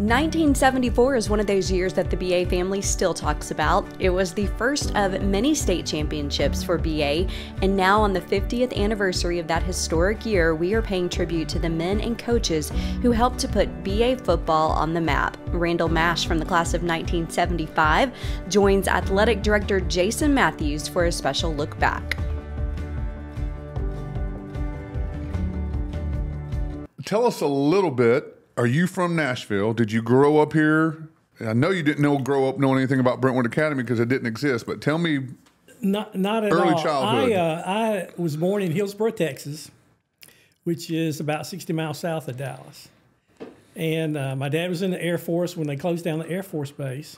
1974 is one of those years that the BA family still talks about. It was the first of many state championships for BA, and now on the 50th anniversary of that historic year, we are paying tribute to the men and coaches who helped to put BA football on the map. Randall Mash from the class of 1975 joins athletic director Jason Matthews for a special look back. Tell us a little bit are you from Nashville? Did you grow up here? I know you didn't know grow up knowing anything about Brentwood Academy because it didn't exist. But tell me, not not at early all. childhood. I uh, I was born in Hillsboro, Texas, which is about sixty miles south of Dallas. And uh, my dad was in the Air Force when they closed down the Air Force base.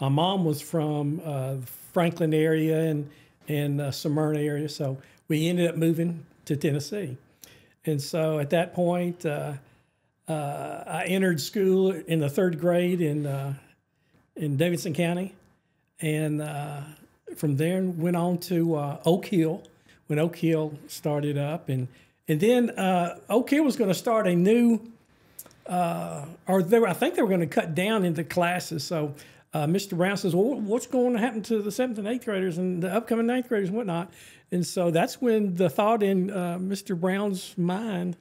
My mom was from uh, Franklin area and and uh, Smyrna area, so we ended up moving to Tennessee. And so at that point, uh, I entered school in the third grade in uh, in Davidson County, and uh, from there went on to uh, Oak Hill when Oak Hill started up, and and then uh, Oak Hill was going to start a new, uh, or they were, I think they were going to cut down into classes. So Mr. Brown says, "Well, what's going to happen to the seventh and eighth graders and the upcoming ninth graders and whatnot?" And so that's when the thought in Mr. Brown's mind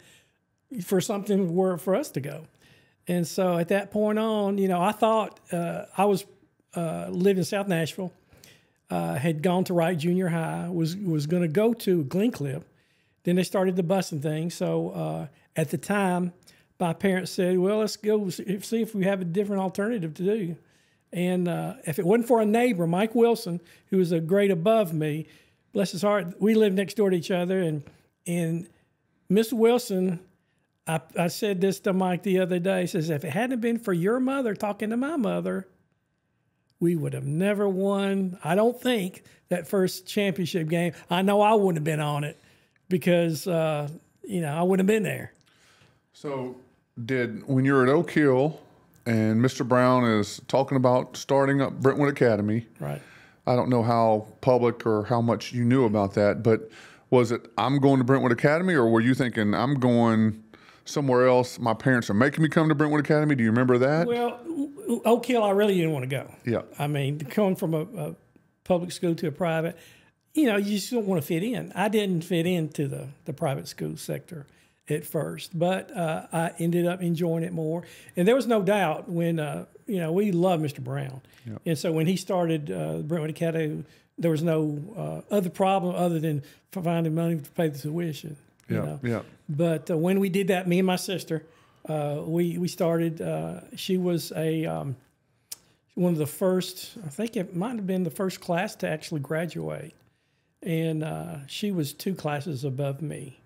for something where for us to go. And so at that point on, you know, I thought uh, I was uh, living in South Nashville, uh, had gone to Wright Junior High, was was going to go to Glencliff. Then they started the busing thing. So uh, at the time, my parents said, "Well, let's go see if we have a different alternative to do." And uh, if it wasn't for a neighbor, Mike Wilson, who was a grade above me, bless his heart, we lived next door to each other, and and Miss Wilson I, I said this to Mike the other day. He says, if it hadn't been for your mother talking to my mother, we would have never won. I don't think that first championship game. I know I wouldn't have been on it because uh, you know I wouldn't have been there. So, did when you're at Oak Hill and Mr. Brown is talking about starting up Brentwood Academy? Right. I don't know how public or how much you knew about that, but was it I'm going to Brentwood Academy, or were you thinking I'm going? Somewhere else. My parents are making me come to Brentwood Academy. Do you remember that? Well, Oak Hill, I really didn't want to go. Yeah. I mean, coming from a, a public school to a private, you know, you just don't want to fit in. I didn't fit into the, the private school sector at first, but uh, I ended up enjoying it more. And there was no doubt when, uh, you know, we love Mr. Brown. Yep. And so when he started uh, Brentwood Academy, there was no uh, other problem other than finding money to pay the tuition. Yeah, know? yeah. But uh, when we did that, me and my sister, uh, we we started. Uh, she was a um, one of the first. I think it might have been the first class to actually graduate, and uh, she was two classes above me.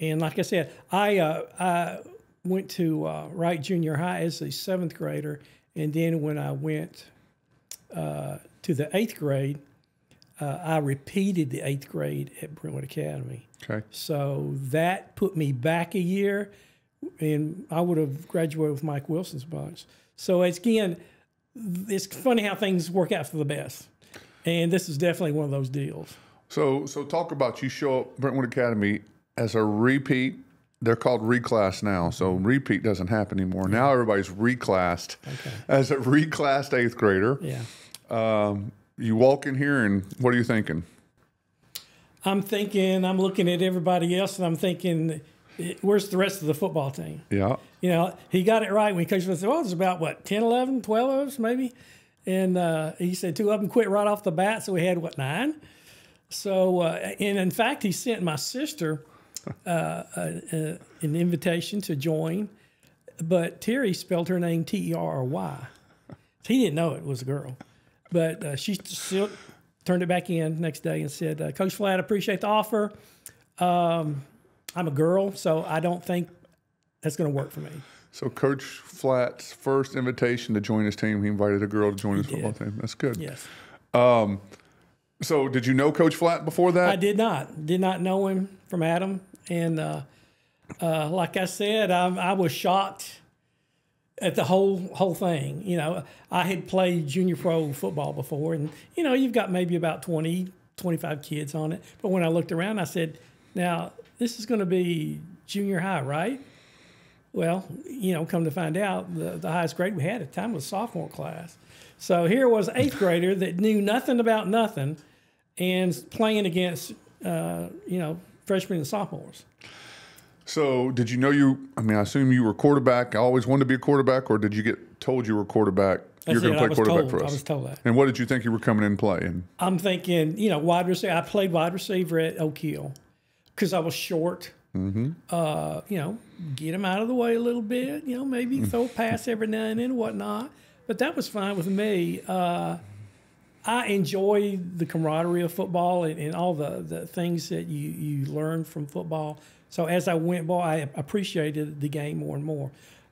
And like I said, I uh, I went to uh, Wright Junior High as a seventh grader, and then when I went to the eighth grade, uh, I repeated the eighth grade at Brentwood Academy. Okay. So that put me back a year, and I would have graduated with Mike Wilson's bunch. So it's again, it's funny how things work out for the best, and this is definitely one of those deals. So, so talk about you show up Brentwood Academy as a repeat. They're called reclass now, so repeat doesn't happen anymore. Now everybody's reclassed okay. as a reclassed eighth grader. Yeah. Um, you walk in here and what are you thinking? I'm thinking, I'm looking at everybody else and I'm thinking, where's the rest of the football team? Yeah. You know, he got it right when he coached us. Well, there's about what, 10, 11, 12 of us maybe? And uh, he said two of them quit right off the bat. So we had what, nine? So, uh, and in fact, he sent my sister uh, uh, uh an invitation to join, but Terry spelled her name T E R R Y. He didn't know it was a girl. But uh, she still turned it back in next day and said, uh, Coach Flatt, appreciate the offer. Um, I'm a girl, so I don't think that's going to work for me. So Coach Flatt's first invitation to join his team, he invited a girl to join his football team. That's good. Yes. Um, so did you know Coach Flatt before that? I did not. Did not know him from Adam. And uh, uh, like I said, I, I was shocked at the whole whole thing. You know, I had played junior pro football before, and you know, you've got maybe about 20, 25 kids on it. But when I looked around, I said, "Now this is going to be junior high, right?" Well, you know, come to find out, the, the highest grade we had at the time was sophomore class. So here was eighth grader that knew nothing about nothing and playing against, uh, you know, freshmen and sophomores. So, did you know you? I mean, I assume you were quarterback. I always wanted to be a quarterback, or did you get told you were quarterback? You're going to play quarterback told, for us. I was told that. And what did you think you were coming in and playing? I'm thinking, you know, wide receiver. I played wide receiver at Oak Hill because I was short. Mm-hmm. Uh, you know, get him out of the way a little bit. You know, maybe mm. throw a pass every now and then and whatnot. But that was fine with me. Uh, I enjoy the camaraderie of football and, and, all the, the things that you, you learn from football. So as I went by, I appreciated the game more and more.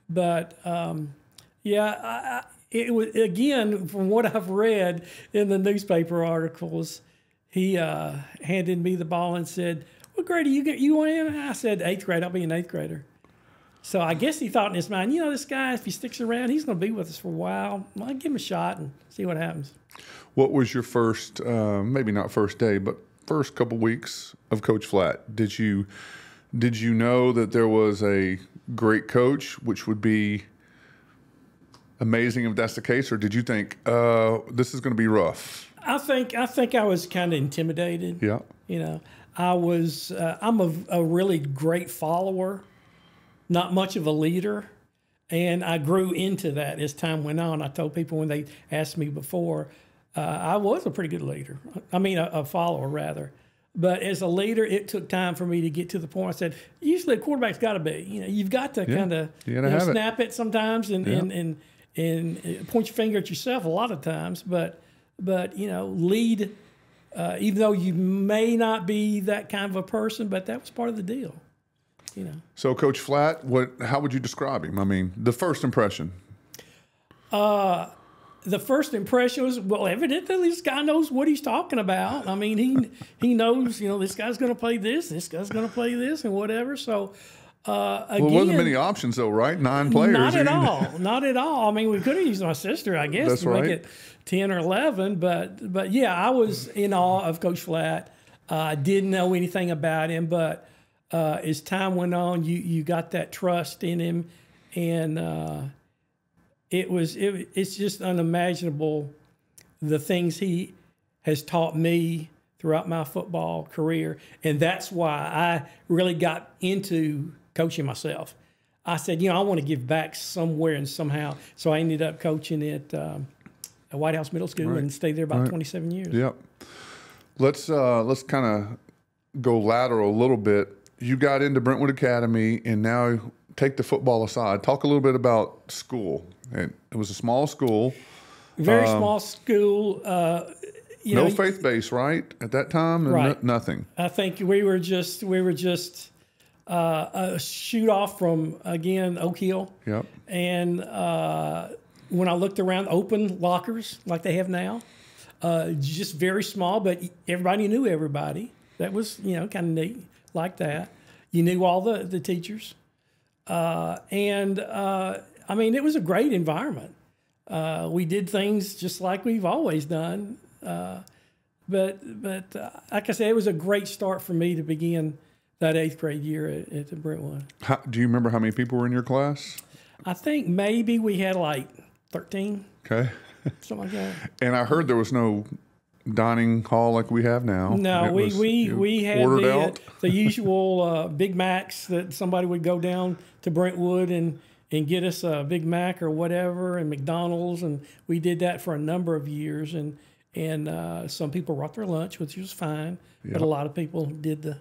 But um, yeah, I, it was again from what I've read in the newspaper articles. He uh, handed me the ball and said, "What grade are you you want in?" I said, eighth grade. I'll be an eighth grader." So I guess he thought in his mind, you know, this guy, if he sticks around, he's going to be with us for a while. I'll give him a shot and see what happens. What was your first, uh, maybe not first day, but first couple weeks of Coach Flatt? Did you did you know that there was a great coach, which would be amazing if that's the case, or did you think uh, this is going to be rough? I think I think I was kind of intimidated. Yeah, you know, I was. Uh, I'm a, a really great follower, not much of a leader, and I grew into that as time went on. I told people when they asked me before, uh, I was a pretty good leader. I mean, a, a follower rather. But as a leader, it took time for me to get to the point. I said, usually a quarterback's got to be, you know, you've got to yeah, kind of you know, snap it. it. sometimes and, yeah. and, and, and uh, point your finger at yourself a lot of times. But, but you know, lead, uh, even though you may not be that kind of a person, but that was part of the deal, you know. So, Coach Flatt, what? How would you describe him? I mean, the first impression. Uh, the first impression was, well, evidently this guy knows what he's talking about. I mean, he he knows, you know, this guy's going to play this, this guy's going to play this, and whatever. So, uh, again, well, wasn't many options though, right? Nine players. Not at all. Not at all. I mean, we could have used my sister, I guess, That's to right. make it ten or eleven. But but yeah, I was in awe of Coach Flatt. Uh, I didn't know anything about him, but uh, as time went on, you you got that trust in him, and uh, it was it, it's just unimaginable the things he has taught me throughout my football career. And that's why i really got into coaching myself. I said you know i want to give back somewhere and somehow. So i ended up coaching at, um, at white house middle school right. and stayed there about right. 27 years. Yep. Let's uh, let's kind of go lateral a little bit. You got into brentwood academy and now take the football aside. Talk a little bit about school and it was a small school. Very um, small school. Uh, you no know, faith base, right? At that time, right. nothing. I think we were just we were just uh, a shoot off from again Oak Hill. Yep. And uh, when I looked around, open lockers like they have now, uh, just very small, but everybody knew everybody. That was you know kind of neat like that. You knew all the the teachers, uh, and uh, I mean, it was a great environment. Uh, we did things just like we've always done. Uh, but but uh, like I said, it was a great start for me to begin that eighth grade year at, at the Brentwood. How, do you remember how many people were in your class? I think maybe we had like 13. Okay. Something like that. And I heard there was no dining hall like we have now. No, we was, we, we had the, the usual uh, Big Macs that somebody would go down to Brentwood and – and get us a Big Mac or whatever and McDonald's. And we did that for a number of years. And, and uh, some people brought their lunch, which was fine. Yeah. But a lot of people did the,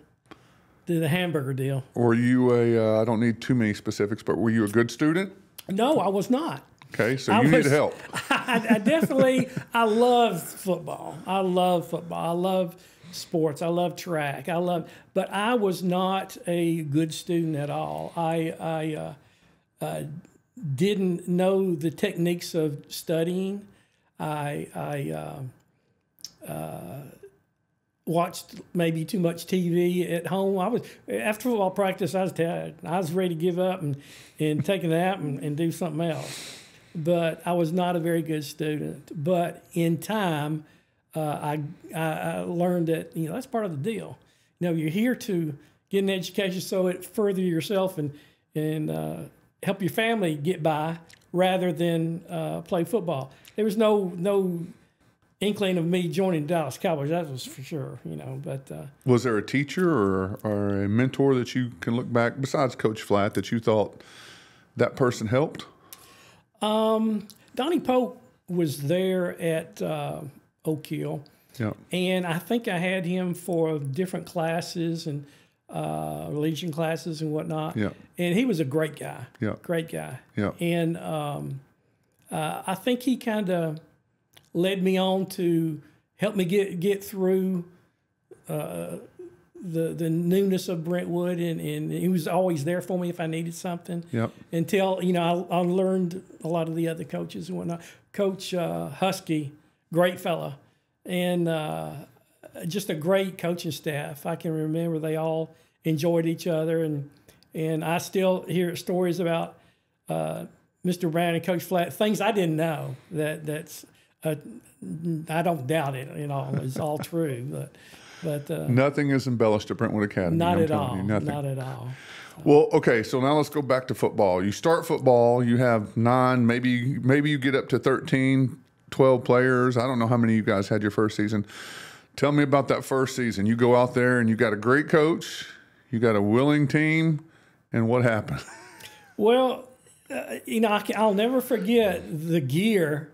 did the hamburger deal. Were you a? Uh, I don't need too many specifics, but were you a good student? No, I was not. Okay, so you need help. I, I definitely, I love football. I love football. I love sports. I love track. I love, but I was not a good student at all. I, I, uh, uh, didn't know the techniques of studying. I, I uh, uh, watched maybe too much TV at home. I was after football practice. I was tired. I was ready to give up and and take a nap and, and do something else. But I was not a very good student. But in time, uh, I, I learned that you know that's part of the deal. You know, you're here to get an education so it further yourself and and uh, help your family get by rather than uh, play football. There was no no inkling of me joining Dallas Cowboys. That was for sure, you know. But uh, Was there a teacher or, or a mentor that you can look back besides Coach Flatt that you thought that person helped? Um, Donnie Pope was there at uh, Oak Hill, Yeah. and I think I had him for different classes and uh, religion classes and whatnot. Yeah. And he was a great guy. Yeah. Great guy. Yeah. And um, uh, I think he kind of led me on to help me get get through uh, the the newness of Brentwood, and, and he was always there for me if I needed something. Yep. Until you know, I, I learned a lot of the other coaches and whatnot. Coach uh, Husky, great fella, and uh, just a great coaching staff. I can remember they all enjoyed each other, and and I still hear stories about uh, Mr. Brown and Coach Flatt, things I didn't know. That that's uh, I don't doubt it. You know, it's all true, but but uh, Nothing is embellished at Brentwood Academy. not I'm at all. you, nothing. Not at all. Well, okay, so now let's go back to football. You start football, you have nine, maybe maybe you get up to 13, 12 players. I don't know how many you guys had your first season. Tell me about that first season. You go out there and you got a great coach, you got a willing team, and what happened? Well, uh, you know, I can, I'll never forget the gear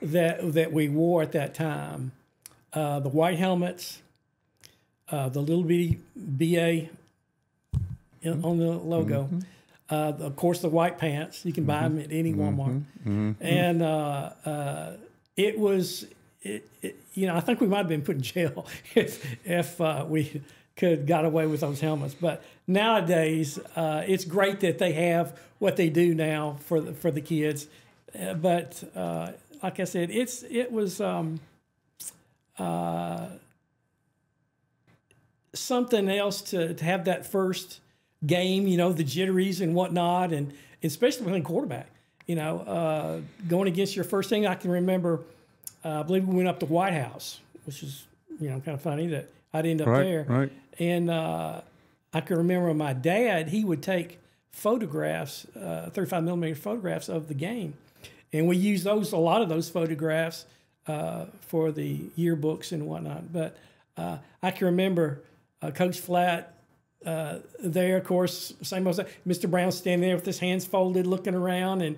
that that we wore at that time. Uh, the white helmets, uh, the little bitty BA in, on the logo. Uh, of course, the white pants. You can buy them at any Walmart. And uh, uh, it was, it, you know, I think we might have been put in jail if, if uh, we could got away with those helmets. But nowadays, uh, it's great that they have what they do now for the, for the kids. Uh, but uh, like I said, it's it was um, uh, something else to, to have that first game, you know, the jitteries and whatnot, and especially playing quarterback. You know, uh, going against your first thing, I can remember. Uh, I believe we went up to White House, which is you know kind of funny that I'd end up Right, there. right. And uh, I can remember my dad; he would take photographs, uh, 35 millimeter photographs of the game, and we used those a lot of those photographs uh, for the yearbooks and whatnot. But uh, I can remember uh, Coach Flatt uh, there, of course, same as Mr. Brown standing there with his hands folded, looking around, and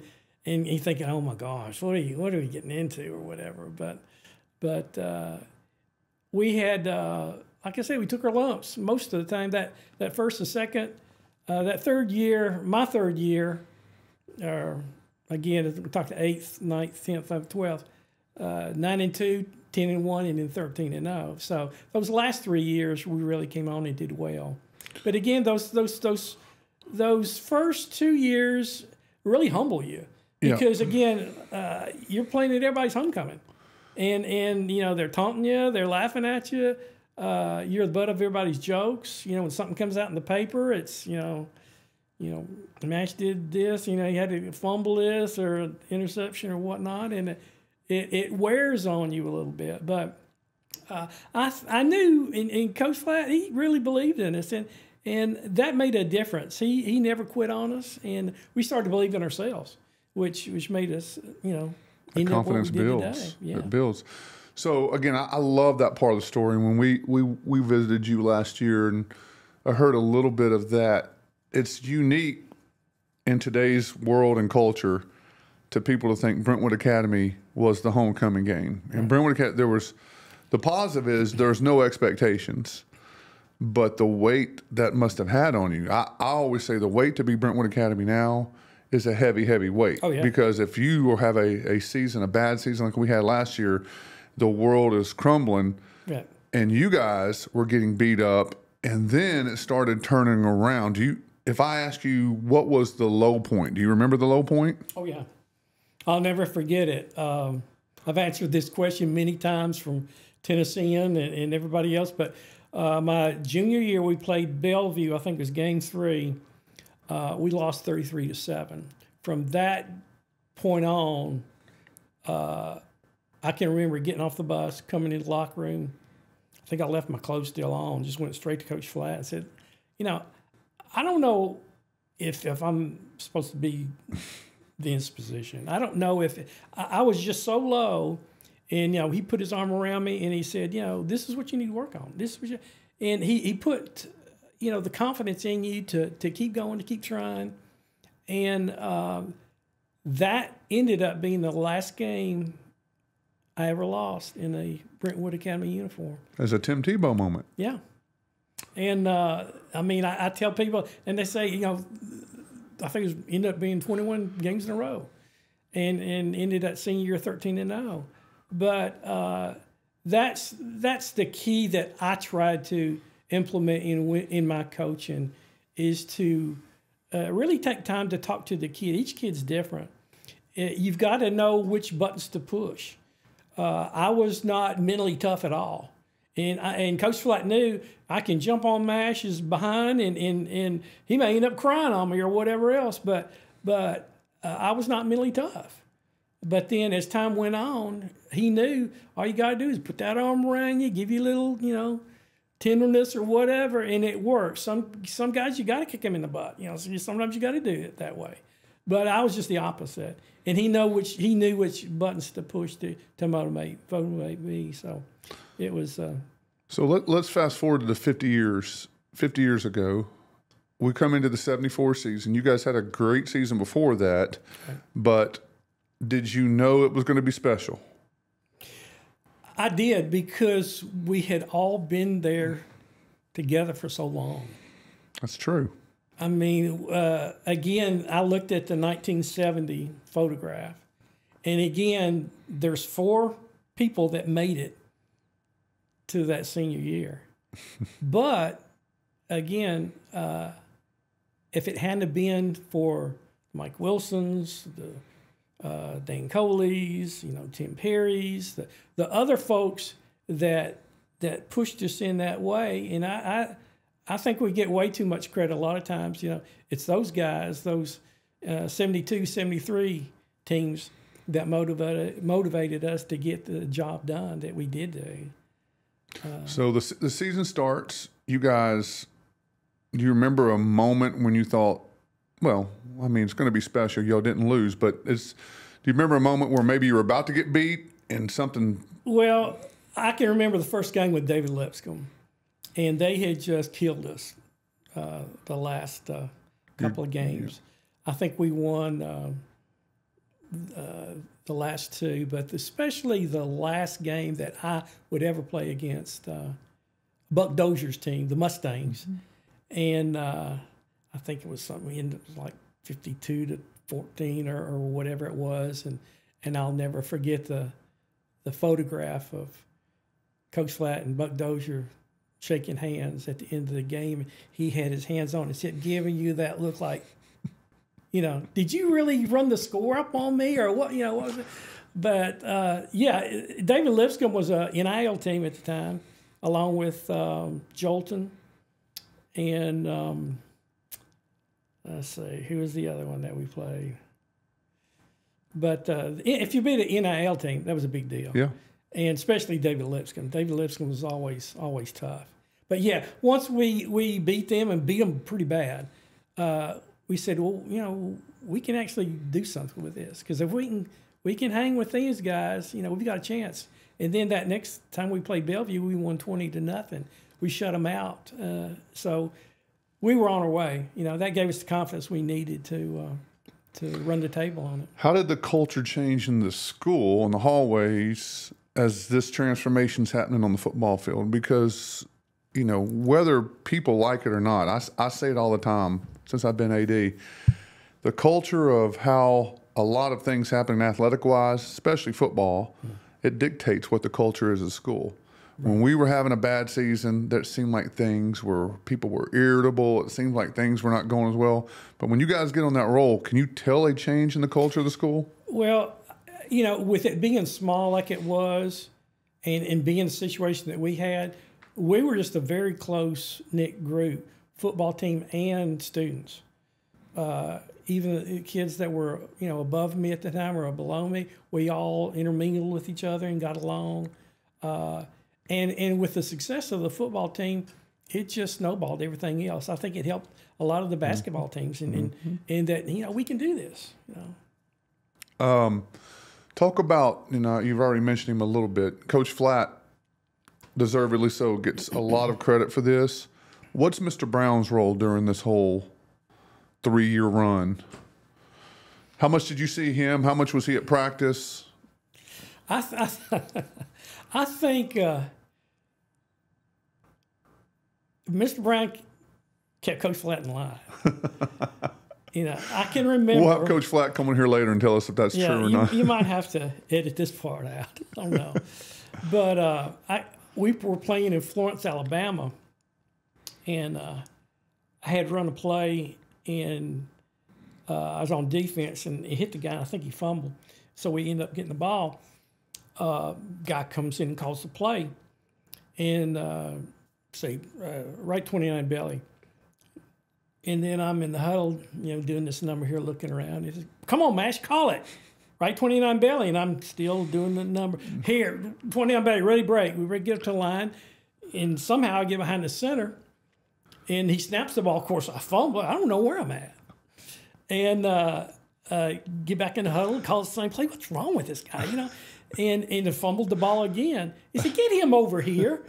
and he thinking, "Oh my gosh, what are you, what are we getting into, or whatever." But but uh, we had, uh, like I said, we took our lumps most of the time. That that first and second, uh, that third year, my third year, or again, we talked to eighth, ninth, tenth, twelfth, uh, nine and two, 10 and one, and then thirteen and zero. So those last three years, we really came on and did well. But again, those those those those first two years really humble you Yeah. because again, uh, you're playing at everybody's homecoming, and and you know they're taunting you, they're laughing at you. Uh, you're the butt of everybody's jokes. You know when something comes out in the paper, it's you know, you know, Mash did this. You know, he had to fumble this or interception or whatnot, and it it, wears on you a little bit. But uh, I I knew, and Coach Flatt he really believed in us, and and that made a difference. He he never quit on us, and we started to believe in ourselves, which which made us you know end up what we confidence builds. Yeah. It builds. So again, I, I love that part of the story. When we, we we visited you last year, and I heard a little bit of that. It's unique in today's world and culture to people to think Brentwood Academy was the homecoming game. And Brentwood Academy, there was the positive is there's no expectations, but the weight that must have had on you. I, I always say the weight to be Brentwood Academy now is a heavy, heavy weight. Oh, yeah. Because if you have a, a season, a bad season like we had last year, the world is crumbling Yeah. and you guys were getting beat up and then it started turning around. Do you if I ask you what was the low point, do you remember the low point? Oh yeah, I'll never forget it. Um, I've answered this question many times from Tennessean and, and everybody else, but uh, my junior year we played Bellevue. I think it was game three. Uh, we lost thirty-three to seven. From that point on, uh, I can remember getting off the bus, coming in the locker room. I think I left my clothes still on. Just went straight to Coach Flatt and said, "You know, I don't know if if I'm supposed to be Vince's position. I don't know if I, I was just so low, and you know he put his arm around me and he said, you know, this is what you need to work on. This is and he he put you know the confidence in you to to keep going, to keep trying, and um, that ended up being the last game I ever lost in a Brentwood Academy uniform. As a Tim Tebow moment. Yeah. And uh, I mean, I, I, tell people, and they say, you know, I think it was, ended up being 21 games in a row, and and ended that senior year 13 and 0. But uh, that's that's the key that I tried to implement in in my coaching is to uh, really take time to talk to the kid. Each kid's different. Uh, you've got to know which buttons to push. Uh, I was not mentally tough at all. And, I, and Coach Flatt knew I can jump on Mash's behind, and, and, and he may end up crying on me or whatever else. But but uh, I was not mentally tough. But then as time went on, he knew all you got to do is put that arm around you, give you a little, you know, tenderness or whatever, and it works. Some some guys you got to kick them in the butt. You know, sometimes you got to do it that way. But I was just the opposite, and he know which he knew which buttons to push to to motivate motivate me. So it was. Uh, so let, let's fast forward to the 50 years. 50 years ago, we come into the 74 season. You guys had a great season before that, but did you know it was going to be special? I did because we had all been there together for so long. That's true. I mean, uh, again, I looked at the 1970 photograph, and again, there's four people that made it to that senior year. but again, uh, if it hadn't been for Mike Wilson's, the uh, Dan Coley's, you know, Tim Perry's, the, the other folks that that pushed us in that way, and I, I, I think we get way too much credit a lot of times. You know, it's those guys, those uh, 72, 73 teams that motivated motivated us to get the job done that we did do so the the season starts. You guys, do you remember a moment when you thought, well, I mean, it's going to be special. Y'all didn't lose, but it's. Do you remember a moment where maybe you were about to get beat and something? Well, I can remember the first game with David Lipscomb, and they had just killed us uh, the last uh, couple of games. Yeah. I think we won. Uh, uh, the last two, but especially the last game that I would ever play against uh, Buck Dozier's team, the Mustangs, mm-hmm. and uh, I think it was something we ended up like fifty-two to fourteen or, or whatever it was, and and I'll never forget the the photograph of Coach Flatt and Buck Dozier shaking hands at the end of the game. He had his hands on his hip, giving you that look like you know, did you really run the score up on me or what? You know, what was it? But uh, yeah, David Lipscomb was a NIL team at the time, along with um, Jolton and um, let's see, who was the other one that we played? But uh, if you beat an NIL team, that was a big deal. Yeah. And especially David Lipscomb. David Lipscomb was always always tough. But yeah, once we we beat them and beat them pretty bad, uh, we said, well, you know, we can actually do something with this because if we can we can hang with these guys, you know, we've got a chance. And then that next time we played Bellevue, we won twenty to nothing. We shut them out. Uh, so we were on our way. You know, that gave us the confidence we needed to uh, to run the table on it. How did the culture change in the school in the hallways as this transformation's happening on the football field? Because you know, whether people like it or not, I, I say it all the time since I've been AD. The culture of how a lot of things happen athletic wise, especially football, mm. it dictates what the culture is at school. When we were having a bad season, that seemed like things were people were irritable. It seemed like things were not going as well. But when you guys get on that roll, can you tell a change in the culture of the school? Well, you know, with it being small like it was, and and being the situation that we had, we were just a very close knit group football team and students. Uh, even the kids that were you know above me at the time or below me, we all intermingled with each other and got along. Uh, and and with the success of the football team, it just snowballed everything else. I think it helped a lot of the basketball teams, and and, and that you know we can do this. You know. Um, talk about you know you've already mentioned him a little bit. Coach Flatt, deservedly so, gets a lot of credit for this. What's Mr. Brown's role during this whole three-year run? How much did you see him? How much was he at practice? I th- I think uh, Mr. Brown kept Coach Flatt in line. you know, I can remember. We'll have Coach Flatt come in here later and tell us if that's yeah, true or you, not. you might have to edit this part out. I don't know. but uh, I we were playing in Florence, Alabama, and uh, I had run a play and uh, I was on defense and it hit the guy. And I think he fumbled, so we ended up getting the ball. Uh, guy comes in and calls the play, and uh, say uh, right twenty nine belly. And then I'm in the huddle, you know, doing this number here, looking around. He says, "Come on, Mash, call it." Right, 29 belly, and I'm still doing the number. Here, 29 belly, ready break. We get up to the line, and somehow I get behind the center, and he snaps the ball. Of course, I fumble. I don't know where I'm at, and uh, uh, get back in the huddle, call the same play. What's wrong with this guy? You know, and and fumbled the ball again. He said, "Get him over here."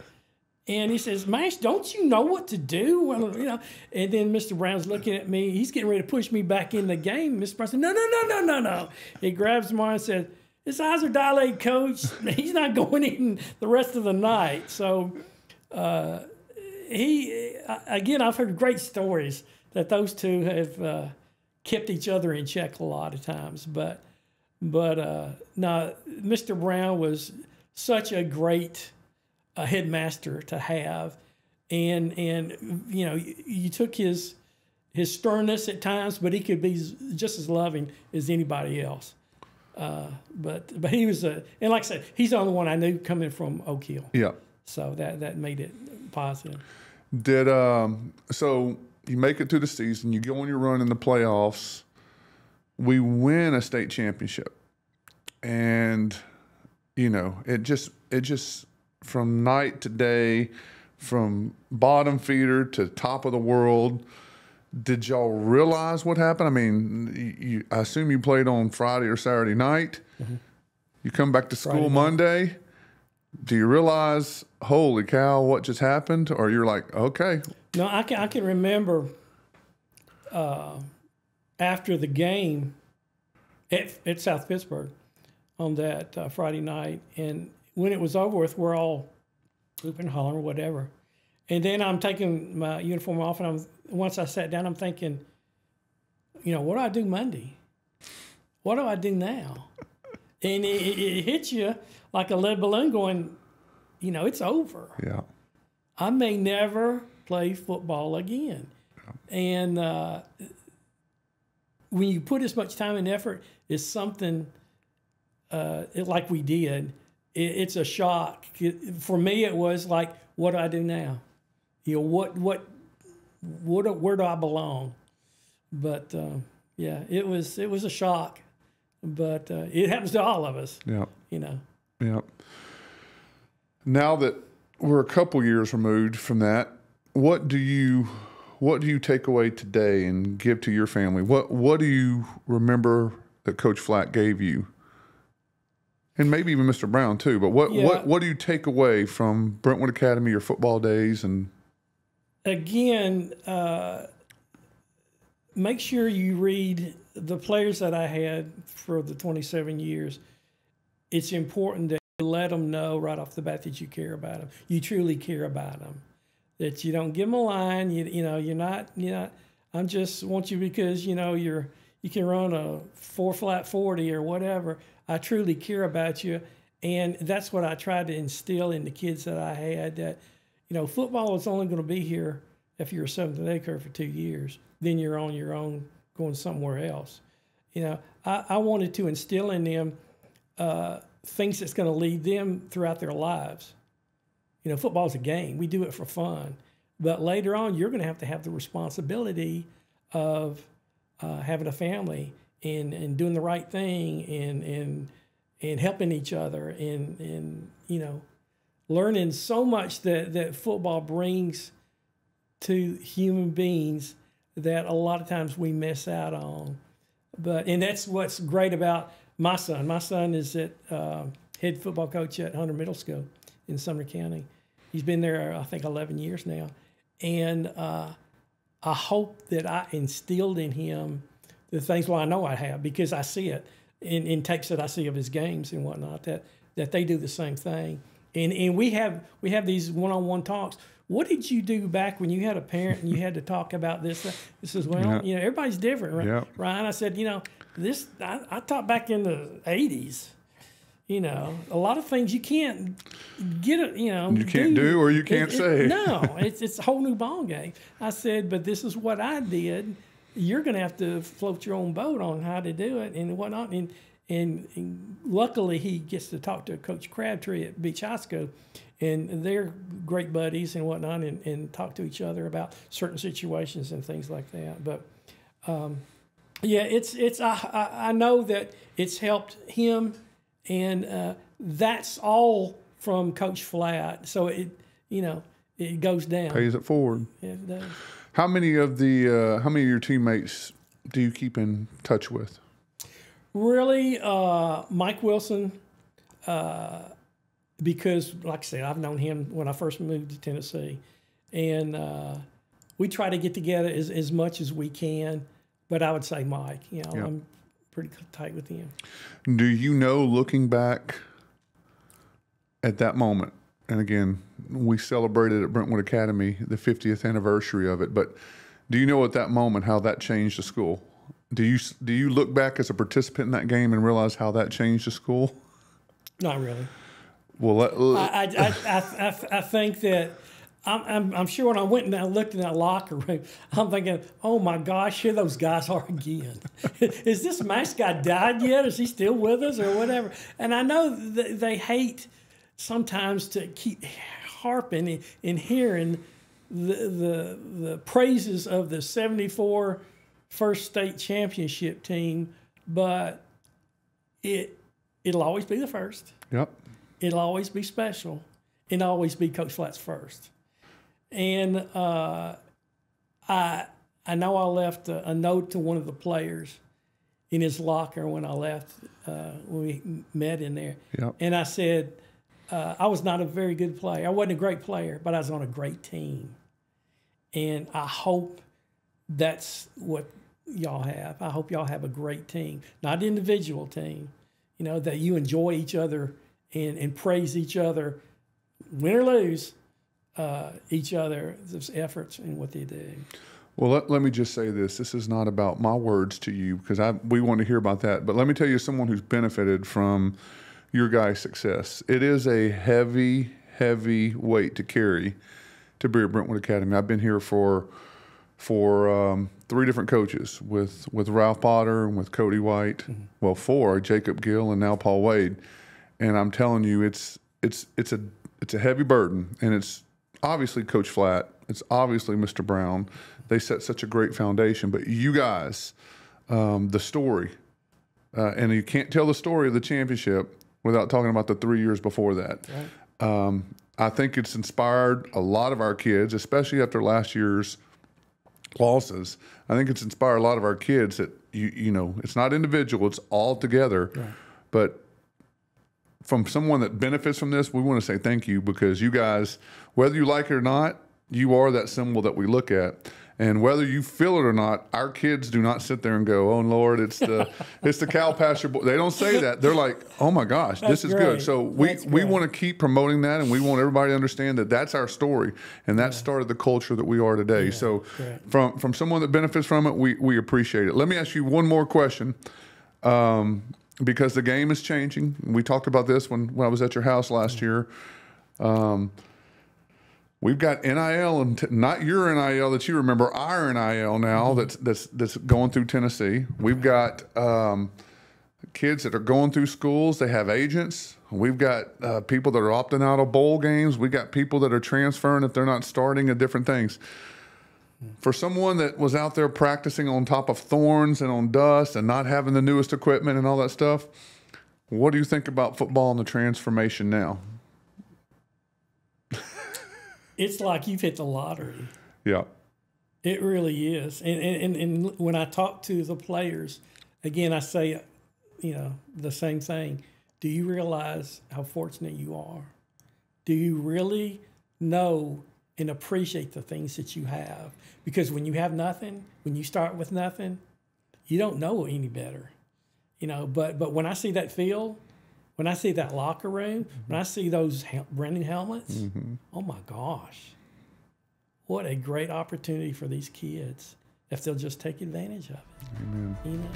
And he says, Mash, don't you know what to do? Well, you know, and then Mr. Brown's looking at me. He's getting ready to push me back in the game. Mr. Brown said, No, no, no, no, no, no. He grabs my and says, His eyes are dilated, coach. He's not going in the rest of the night. So uh, he, again, I've heard great stories that those two have uh, kept each other in check a lot of times. But, but uh, no, Mr. Brown was such a great a headmaster to have, and and you know you, took his his sternness at times, but he could be just as loving as anybody else. Uh, but but he was a and like I said, he's the only one I knew coming from Oak Hill. Yeah. So that that made it positive. Did um so you make it to the season, you go on your run in the playoffs, we win a state championship. And you know, it just it just from night to day, from bottom feeder to top of the world. Did y'all realize what happened? I mean, you, I assume you played on Friday or Saturday night. Mm-hmm. You come back to school Friday Monday. Night. Do you realize, holy cow, what just happened? Or you're like, okay. No, I can, I can remember uh, after the game at, at South Pittsburg on that uh, Friday night, and when it was over with, we're all whooping, hollering, or whatever. And then I'm taking my uniform off, and I'm once I sat down, I'm thinking, you know, what do I do Monday? What do I do now? and it, it, hits you like a lead balloon, going, you know, it's over. Yeah. I may never play football again. Yeah. And uh, when you put as much time and effort, it's something uh, like we did it, it's a shock. For me, it was like, what do I do now? You know, what, what, what, where do I belong? But uh, yeah, it was, it was a shock. But uh, it happens to all of us. Yeah. You know. Yeah. Now that we're a couple years removed from that, what do you what do you take away today and give to your family? What what do you remember that Coach Flatt gave you and maybe even Mr. Brown too. But what yeah. what what do you take away from Brentwood Academy, your football days, and again, uh, make sure you read the players that I had for the 27 years. It's important that you let them know right off the bat that you care about them. You truly care about them. That you don't give them a line. You you know you're not you know I'm just want you because you know you're you can run a four flat 40 or whatever. I truly care about you. And that's what I tried to instill in the kids that I had that, you know, football is only going to be here if you're a seventh eighth grade for two years. Then you're on your own going somewhere else. You know, I, I wanted to instill in them uh, things that's going to lead them throughout their lives. You know, football is a game. We do it for fun. But later on, you're going to have to have the responsibility of uh, having a family and, and doing the right thing and, and, and helping each other and, and, you know, learning so much that, that football brings to human beings that a lot of times we miss out on. But and that's what's great about my son. My son is at uh, head football coach at Hunter Middle School in Sumner County. He's been there, I think, 11 years now, and uh, I hope that I instilled in him the things. Well, I know I have because I see it in, in takes that I see of his games and whatnot. That that they do the same thing, and and we have we have these one on one talks. What did you do back when you had a parent and you had to talk about this? This is well, yeah. you know, everybody's different, right? Yeah. Ryan, I said, you know, this I, I taught back in the '80s you know, a lot of things you can't get it, you know. You can't do, do or you can't it, say. It, no, it's, it's a whole new ball game. I said, but this is what I did. You're going to have to float your own boat on how to do it and whatnot. And, and, and luckily, he gets to talk to Coach Crabtree at Beech High School. And they're great buddies and whatnot and, and talk to each other about certain situations and things like that. But, um, yeah, it's, it's I, I, I know that it's helped him – and uh, that's all from Coach Flatt. So it, you know, it goes down. Pays it forward. Yeah, it does. How many of the uh, how many of your teammates do you keep in touch with? Really, uh, Mike Wilson, uh, because like I said, I've known him when I first moved to Tennessee, and uh, we try to get together as, as much as we can. But I would say Mike. You know, yep. I'm pretty tight with him. Do you know, looking back at that moment, and again, we celebrated at Brentwood Academy the 50th anniversary of it, but do you know at that moment how that changed the school? Do you do you look back as a participant in that game and realize how that changed the school? Not really. Well, let, let, I, I, I, I, I think that I'm, I'm, I'm, sure when I went and I looked in that locker room, I'm thinking, oh my gosh, here those guys are again. Is this mascot died yet? Is he still with us or whatever? And I know they hate sometimes to keep harping and hearing the, the, the praises of the 74 first state championship team, but it, it'll always be the first. Yep. It'll always be special. It'll always be Coach Flatt's first and uh, I I know I left a, a, note to one of the players in his locker when I left uh, when we met in there, yep. and I said uh, I was not a very good player. I wasn't a great player, but I was on a great team, and I hope that's what y'all have. I hope y'all have a great team, not individual team. You know that you enjoy each other and and praise each other, win or lose uh, each other's efforts and what they do. Well, let, let me just say this. This is not about my words to you because I we want to hear about that. But let me tell you, someone who's benefited from your guy's success. It is a heavy, heavy weight to carry to be at Brentwood Academy. I've been here for for um, three different coaches with with Ralph Potter and with Cody White. Mm-hmm. Well, four: Jacob Gill and now Paul Wade. And I'm telling you, it's it's it's a it's a heavy burden, and it's obviously Coach Flatt. It's obviously Mr. Brown. They set such a great foundation. But you guys, um, the story, uh, and you can't tell the story of the championship without talking about the three years before that. Right. Um, I think it's inspired a lot of our kids, especially after last year's losses. I think it's inspired a lot of our kids that you you know it's not individual, it's all together. Right. But from someone that benefits from this, we want to say thank you because you guys, whether you like it or not, you are that symbol that we look at. And whether you feel it or not, our kids do not sit there and go, "Oh Lord, it's the it's the cow pasture." Boy. They don't say that. They're like, "Oh my gosh, that's this is great. good." So we we want to keep promoting that, and we want everybody to understand that that's our story, and that yeah. started the culture that we are today. Yeah, so great. from from someone that benefits from it, we we appreciate it. Let me ask you one more question. Um, because the game is changing. We talked about this when, when I was at your house last year. Um, we've got NIL and t- not your NIL that you remember, our NIL now that's that's that's going through Tennessee. We've got um, kids that are going through schools. They have agents. We've got uh, people that are opting out of bowl games. We got people that are transferring if they're not starting at different things for someone that was out there practicing on top of thorns and on dust and not having the newest equipment and all that stuff, what do you think about football and the transformation now? it's like you've hit the lottery. Yeah. It really is. And, and, and when I talk to the players, again, I say, you know, the same thing. Do you realize how fortunate you are? Do you really know and appreciate the things that you have? Because when you have nothing, when you start with nothing, you don't know any better. You know, but but when I see that field, when I see that locker room, mm-hmm. when I see those hel- running helmets, mm-hmm. oh my gosh, what a great opportunity for these kids if they'll just take advantage of it. Amen. Know?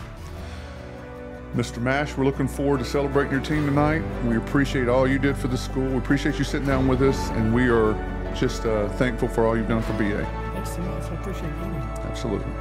Mr. Mash, we're looking forward to celebrating your team tonight. We appreciate all you did for the school. We appreciate you sitting down with us, and we are just uh, thankful for all you've done for BA. Thanks so much. I appreciate you. Absolutely.